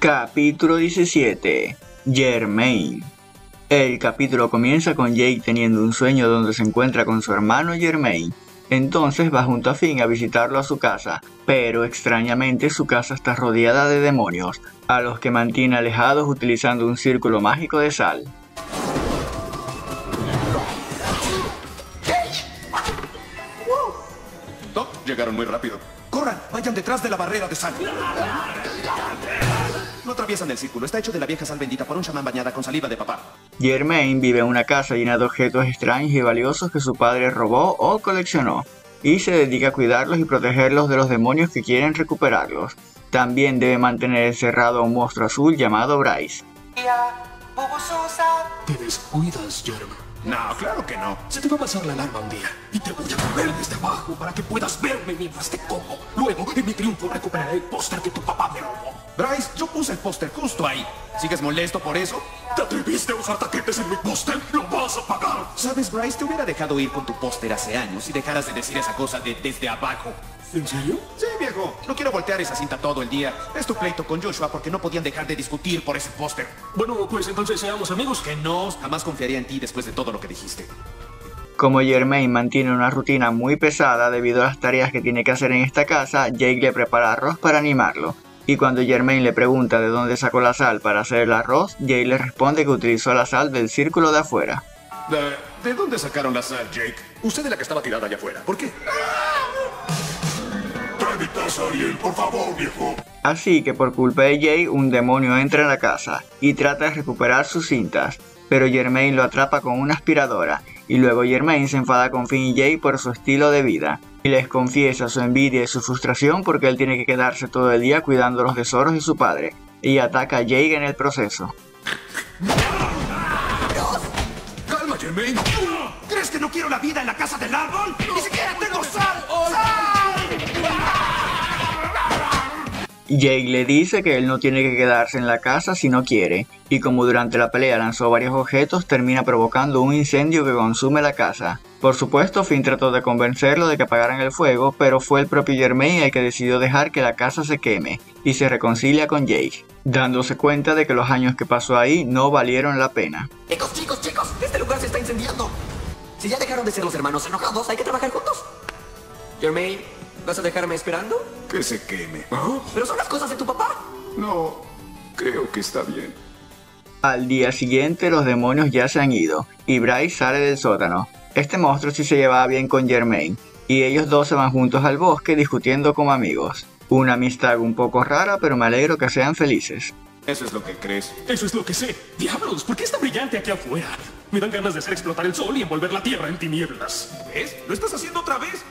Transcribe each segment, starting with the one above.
Capítulo 17 Germain El capítulo comienza con Jake teniendo un sueño donde se encuentra con su hermano Germain. Entonces va junto a Finn a visitarlo a su casa, pero extrañamente su casa está rodeada de demonios, a los que mantiene alejados utilizando un círculo mágico de sal. llegaron muy rápido. ¡Corran! ¡Vayan detrás de la barrera de sal! No atraviesan el círculo. Está hecho de la vieja sal bendita por un chamán bañada con saliva de papá. Germain vive en una casa llena de objetos extraños y valiosos que su padre robó o coleccionó, y se dedica a cuidarlos y protegerlos de los demonios que quieren recuperarlos. También debe mantener encerrado a un monstruo azul llamado Bryce. Te descuidas, Germain. No, claro que no. Se te va a pasar la alarma un día y te voy a comer desde abajo para que puedas verme mientras te como. Luego, en mi triunfo, recuperaré el póster que tu papá me robó. Bryce, yo puse el póster justo ahí. ¿Sigues molesto por eso? ¿Te atreviste a usar taquetes en mi póster? ¡Lo vas a pagar! ¿Sabes, Bryce? Te hubiera dejado ir con tu póster hace años y dejaras de decir esa cosa de desde abajo. ¿En serio? Sí, viejo. No quiero voltear esa cinta todo el día. Es tu pleito con Joshua porque no podían dejar de discutir por ese póster. Bueno, pues entonces seamos amigos. Que no, jamás confiaría en ti después de todo lo que dijiste. Como Germain mantiene una rutina muy pesada debido a las tareas que tiene que hacer en esta casa, Jake le prepara arroz para animarlo. Y cuando Germain le pregunta de dónde sacó la sal para hacer el arroz, Jake le responde que utilizó la sal del círculo de afuera. ¿De, ¿de dónde sacaron la sal, Jake? Usted de la que estaba tirada allá afuera. ¿Por qué? por favor, viejo. Así que por culpa de Jay, un demonio entra en la casa y trata de recuperar sus cintas, pero Germain lo atrapa con una aspiradora y luego Germain se enfada con Finn y Jay por su estilo de vida y les confiesa su envidia y su frustración porque él tiene que quedarse todo el día cuidando los tesoros de su padre y ataca a Jake en el proceso. ¿Crees que no quiero la vida en la casa del árbol? ¡Ni siquiera tengo sal! Jake le dice que él no tiene que quedarse en la casa si no quiere, y como durante la pelea lanzó varios objetos, termina provocando un incendio que consume la casa. Por supuesto, Finn trató de convencerlo de que apagaran el fuego, pero fue el propio Germain el que decidió dejar que la casa se queme, y se reconcilia con Jake, dándose cuenta de que los años que pasó ahí no valieron la pena. Está incendiando. Si ya dejaron de ser los hermanos enojados, hay que trabajar juntos. Germain, ¿vas a dejarme esperando? Que se queme. Pero son las cosas de tu papá. No, creo que está bien. Al día siguiente los demonios ya se han ido, y Bryce sale del sótano. Este monstruo sí se llevaba bien con Germain, y ellos dos se van juntos al bosque discutiendo como amigos. Una amistad un poco rara, pero me alegro que sean felices. Eso es lo que crees. Eso es lo que sé. Diablos, ¿por qué está brillante aquí afuera? Me dan ganas de hacer explotar el sol y envolver la tierra en tinieblas. ¿Ves? ¿Lo estás haciendo otra vez?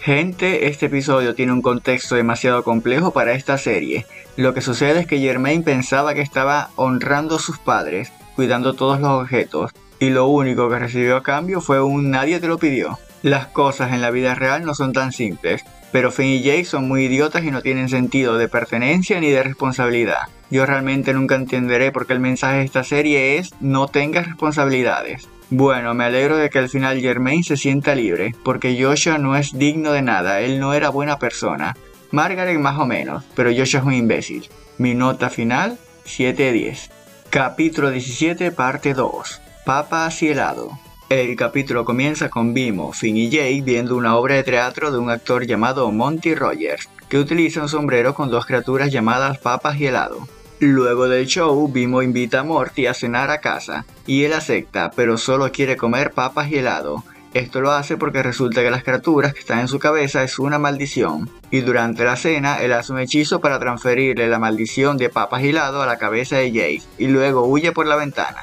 Gente, este episodio tiene un contexto demasiado complejo para esta serie. Lo que sucede es que Germain pensaba que estaba honrando a sus padres, cuidando todos los objetos, y lo único que recibió a cambio fue un nadie te lo pidió. Las cosas en la vida real no son tan simples, pero Finn y Jake son muy idiotas y no tienen sentido de pertenencia ni de responsabilidad. Yo realmente nunca entenderé por qué el mensaje de esta serie es no tengas responsabilidades. Bueno, me alegro de que al final Germain se sienta libre, porque Joshua no es digno de nada, él no era buena persona. Margaret más o menos, pero Joshua es un imbécil. Mi nota final, 7 de 10. Capítulo 17, parte 2. Papas y helado. El capítulo comienza con Bimo, Finn y Jake viendo una obra de teatro de un actor llamado Monty Rogers, que utiliza un sombrero con dos criaturas llamadas papas y helado. Luego del show, Bimo invita a Morty a cenar a casa, y él acepta, pero solo quiere comer papas y helado. Esto lo hace porque resulta que las criaturas que están en su cabeza es una maldición, y durante la cena él hace un hechizo para transferirle la maldición de papas y helado a la cabeza de Jake, y luego huye por la ventana.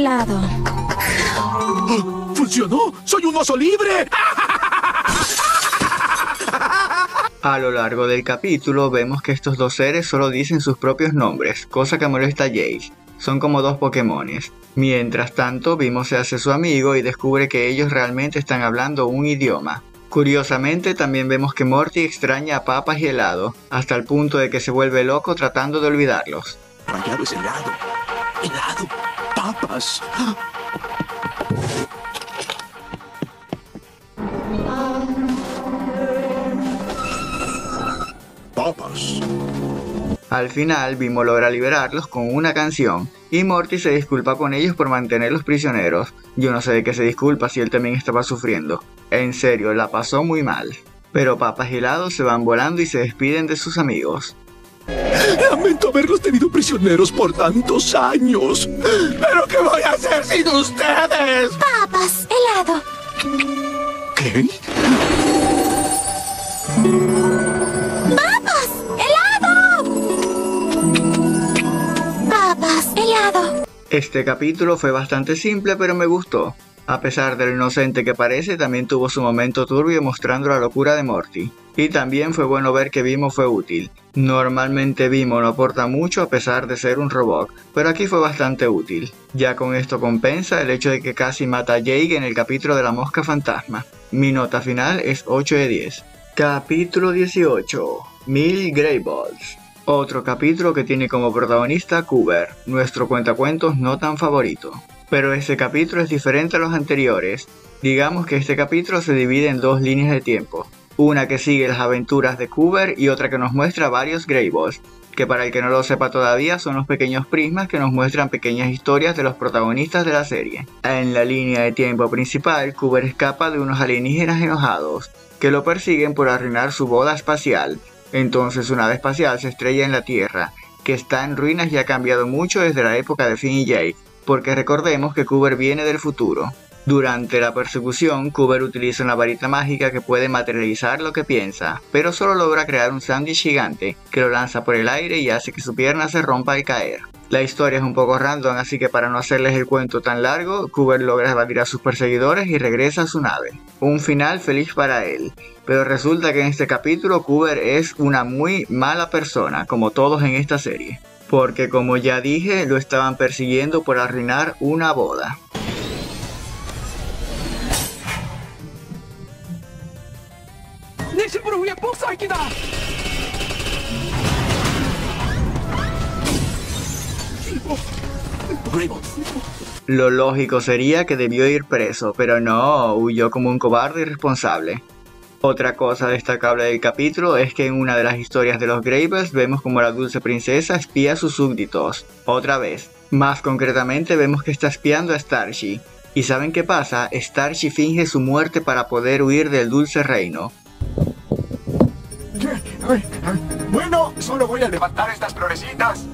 Helado. ¡Funcionó! ¡Soy un oso libre! A lo largo del capítulo vemos que estos dos seres solo dicen sus propios nombres, cosa que molesta a Jake. Son como dos Pokémones. Mientras tanto, Bimo se hace su amigo y descubre que ellos realmente están hablando un idioma. Curiosamente, también vemos que Morty extraña a papas y helado, hasta el punto de que se vuelve loco tratando de olvidarlos. Rayado es helado. Helado. Papas. Al final, Bimo logra liberarlos con una canción, y Morty se disculpa con ellos por mantenerlos prisioneros. Yo no sé de qué se disculpa si él también estaba sufriendo. En serio, la pasó muy mal. Pero papas y helados se van volando y se despiden de sus amigos. Lamento haberlos tenido prisioneros por tantos años. ¿Pero qué voy a hacer sin ustedes? Papas, helado. ¿Qué? ¡Papas! ¡Helado! ¡Papas! ¡Helado! Este capítulo fue bastante simple pero me gustó. A pesar de lo inocente que parece, también tuvo su momento turbio mostrando la locura de Morty. Y también fue bueno ver que Vimo fue útil. Normalmente Vimo no aporta mucho a pesar de ser un robot, pero aquí fue bastante útil. Ya con esto compensa el hecho de que casi mata a Jake en el capítulo de la mosca fantasma. Mi nota final es 8 de 10. Capítulo 18. Mil Grey Balls. Otro capítulo que tiene como protagonista Cooper, nuestro cuentacuentos no tan favorito. Pero este capítulo es diferente a los anteriores. Digamos que este capítulo se divide en dos líneas de tiempo. Una que sigue las aventuras de Cooper y otra que nos muestra varios Grey Balls, que para el que no lo sepa todavía son los pequeños prismas que nos muestran pequeñas historias de los protagonistas de la serie. En la línea de tiempo principal, Cooper escapa de unos alienígenas enojados, que lo persiguen por arruinar su boda espacial. Entonces una nave espacial se estrella en la Tierra, que está en ruinas y ha cambiado mucho desde la época de Finn y Jake, porque recordemos que Cooper viene del futuro. Durante la persecución, Cooper utiliza una varita mágica que puede materializar lo que piensa, pero solo logra crear un sándwich gigante que lo lanza por el aire y hace que su pierna se rompa al caer. La historia es un poco random, así que para no hacerles el cuento tan largo, Cooper logra evadir a sus perseguidores y regresa a su nave. Un final feliz para él, pero resulta que en este capítulo Cooper es una muy mala persona, como todos en esta serie porque como ya dije, lo estaban persiguiendo por arruinar una boda. Lo lógico sería que debió ir preso, pero no, huyó como un cobarde irresponsable. Otra cosa destacable del capítulo es que en una de las historias de los Gravers vemos como la dulce princesa espía a sus súbditos, otra vez. Más concretamente vemos que está espiando a Starchy. ¿Y saben qué pasa? Starchy finge su muerte para poder huir del dulce reino. Bueno, solo voy a levantar estas florecitas.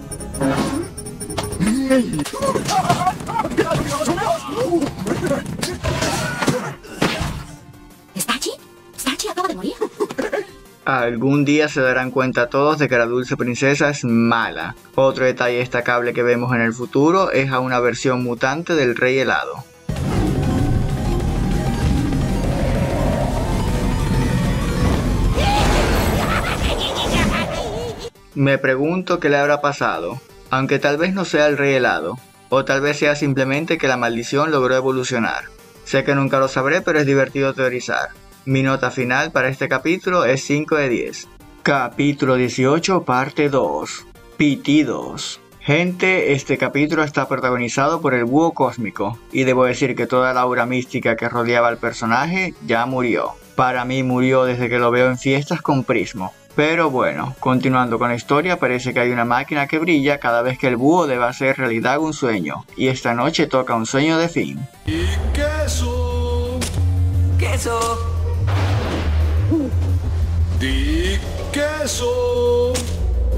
¿Stachi acaba de morir? Algún día se darán cuenta todos de que la dulce princesa es mala. Otro detalle destacable que vemos en el futuro es a una versión mutante del rey helado. Me pregunto qué le habrá pasado, aunque tal vez no sea el rey helado, o tal vez sea simplemente que la maldición logró evolucionar. Sé que nunca lo sabré, pero es divertido teorizar. Mi nota final para este capítulo es 5 de 10. Capítulo 18, parte 2. Pitidos. Gente, este capítulo está protagonizado por el búho cósmico, y debo decir que toda la aura mística que rodeaba al personaje ya murió. Para mí murió desde que lo veo en fiestas con Prismo. Pero bueno, continuando con la historia, parece que hay una máquina que brilla cada vez que el búho debe hacer realidad un sueño, y esta noche toca un sueño de fin. Y queso. ¡Queso! Di queso.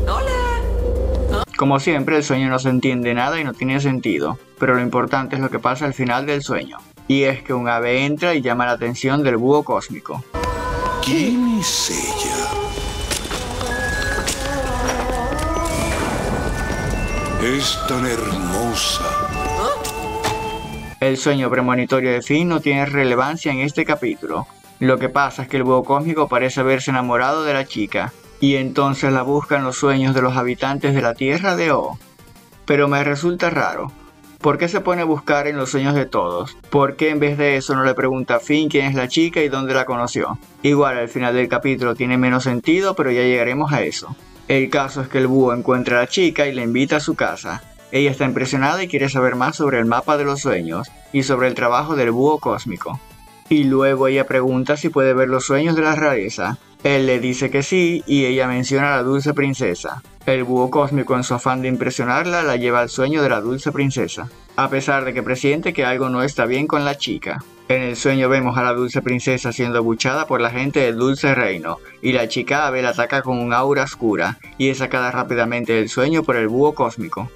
¡Hola! Como siempre, el sueño no se entiende nada y no tiene sentido, pero lo importante es lo que pasa al final del sueño. Y es que un ave entra y llama la atención del búho cósmico. ¿Quién es ella? Es tan hermosa. El sueño premonitorio de Finn no tiene relevancia en este capítulo. Lo que pasa es que el búho cósmico parece haberse enamorado de la chica, y entonces la busca en los sueños de los habitantes de la Tierra de O. Pero me resulta raro. ¿Por qué se pone a buscar en los sueños de todos? ¿Por qué en vez de eso no le pregunta a Finn quién es la chica y dónde la conoció? Igual al final del capítulo tiene menos sentido, pero ya llegaremos a eso. El caso es que el búho encuentra a la chica y la invita a su casa. Ella está impresionada y quiere saber más sobre el mapa de los sueños y sobre el trabajo del búho cósmico. Y luego ella pregunta si puede ver los sueños de la rareza, Él le dice que sí y ella menciona a la dulce princesa. El búho cósmico en su afán de impresionarla la lleva al sueño de la dulce princesa, a pesar de que presiente que algo no está bien con la chica. En el sueño vemos a la dulce princesa siendo buchada por la gente del dulce reino, y la chica Abel ataca con un aura oscura y es sacada rápidamente del sueño por el búho cósmico.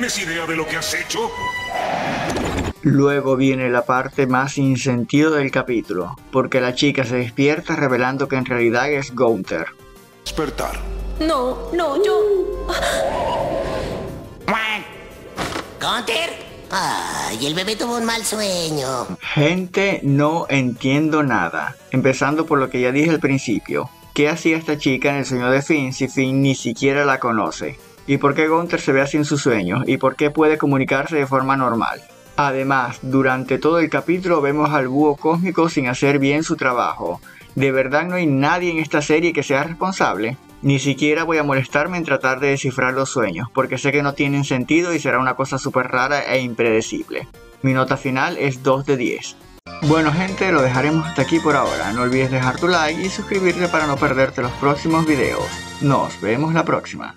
¿Tienes idea de lo que has hecho? Luego viene la parte más sin sentido del capítulo, porque la chica se despierta revelando que en realidad es Gunther. Despertar. No, no, yo. ¿Gunter? Ay, el bebé tuvo un mal sueño. Gente, no entiendo nada. Empezando por lo que ya dije al principio. ¿Qué hacía esta chica en el sueño de Finn si Finn ni siquiera la conoce? ¿Y por qué Gunther se ve así en sus sueños? ¿Y por qué puede comunicarse de forma normal? Además, durante todo el capítulo vemos al búho cósmico sin hacer bien su trabajo. ¿De verdad no hay nadie en esta serie que sea responsable? Ni siquiera voy a molestarme en tratar de descifrar los sueños, porque sé que no tienen sentido y será una cosa súper rara e impredecible. Mi nota final es 2 de 10. Bueno gente, lo dejaremos hasta aquí por ahora. No olvides dejar tu like y suscribirte para no perderte los próximos videos. Nos vemos la próxima.